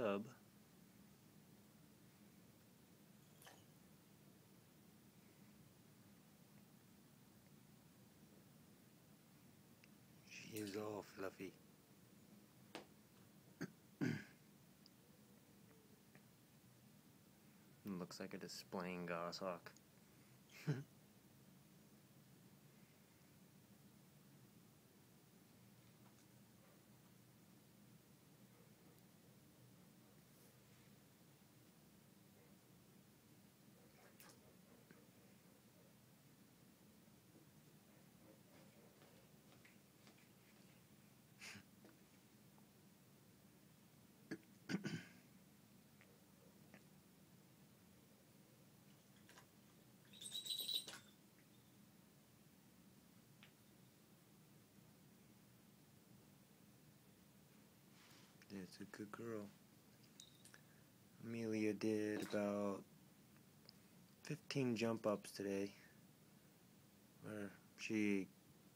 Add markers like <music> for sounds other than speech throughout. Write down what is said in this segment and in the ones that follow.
tub. She is all fluffy. <clears throat> Looks like a displaying goshawk. It's a good girl. Amelia did about 15 jump ups today, where she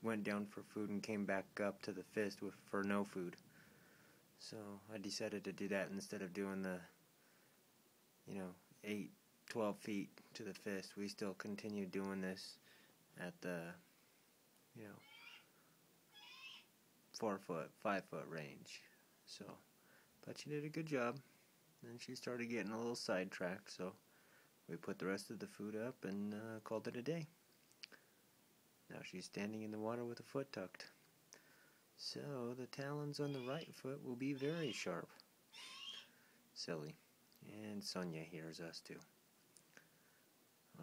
went down for food and came back up to the fist with for no food. So I decided to do that instead of doing the, you know, 8, 12 feet to the fist. We still continue doing this at the, you know, 4 foot, 5 foot range. So, but she did a good job. And she started getting a little sidetracked, so we put the rest of the food up and uh, called it a day. Now she's standing in the water with a foot tucked. So the talons on the right foot will be very sharp. Silly. And Sonia hears us too.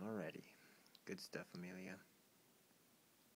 Alrighty. Good stuff, Amelia.